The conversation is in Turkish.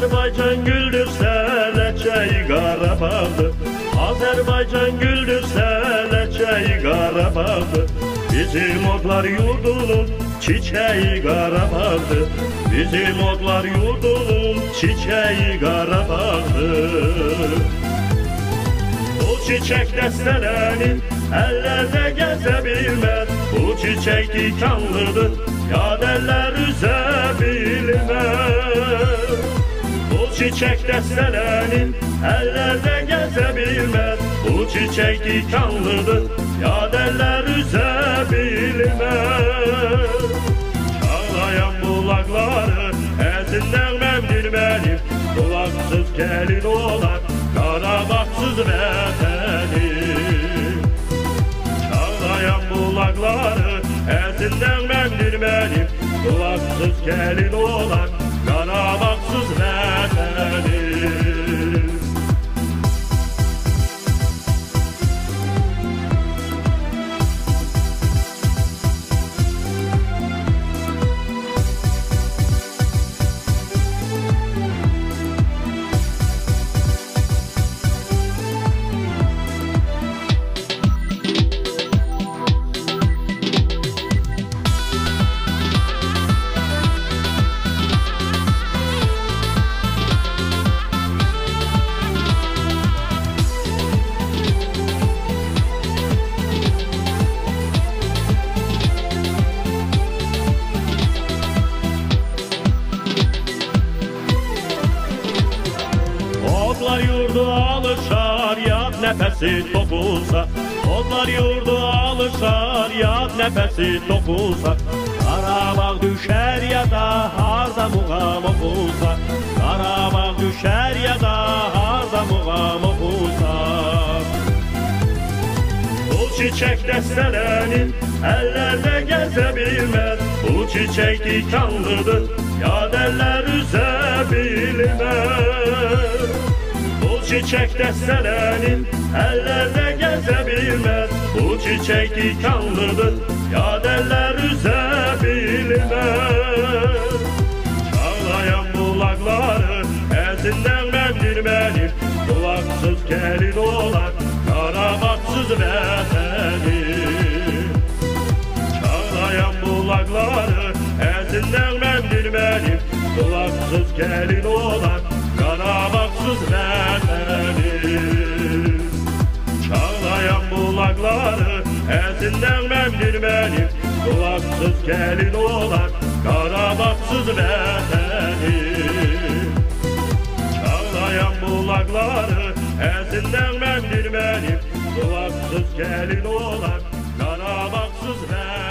Azerbaycan güldür seleçeyi Qarabağdır Azerbaycan güldür seleçeyi Qarabağdır Bizim odlar yurdunun çiçeği Qarabağdır Bizim odlar yurdunun çiçeği Qarabağdır Bu çiçek destelenir ellerde gezebilmez Bu çiçek dikanlıdır yadeller üzebilmez Bu çiçek destelenir ellerde gezebilmez. Bu çiçek dikanlıdır yadeller üzebilmez Çağlayan bulakları ezinden memnun benim. Kulaksız gelin olan Karabaksız benim Çağlayan bulakları ezinden memnun benim. Kulaksız gelin olan nefesi dokunsa Odlar yurdu alışar yat nefesi dokunsa Qarabağ düşer ya da harda muğam okunsa Qarabağ düşer ya da harda muğam okunsa çiçek destelenir ellerde gezebilmez Bu çiçek dikanlıdır yadeller üzebilmez Çiçek destelenir ellerde gezebilmez Bu çiçek dikanlıdır yadeller üzebilmez Çağlayan bulakları ezinden memnun benim Kulaksız gelin olan karabaksız benim Çağlayan bulakları ezinden memnun benim Kulaksız gelin olan karabaksız benim bulakları ezinden memnun benim. Kulaksız gelin olan karabaksız benim. Çağlayan bulakları ezinden memnun benim. Kulaksız gelin olan karabaksız benim